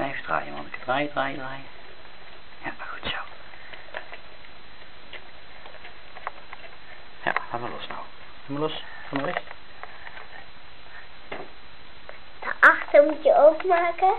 Even draaien, want ik draai, draai, draai. Ja, maar goed zo. Ja, gaan we los nou. Laat maar los. van maar weg. Daarachter moet je ook maken.